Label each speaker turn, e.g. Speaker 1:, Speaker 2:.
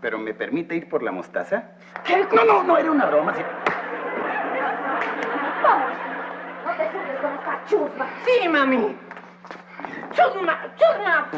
Speaker 1: ¿Pero me permite ir por la mostaza?
Speaker 2: ¿Qué? No, no, no, era una broma. sí.
Speaker 3: Vamos. No te subes con esta chusma.
Speaker 2: Sí, mami. Chusma, chusma.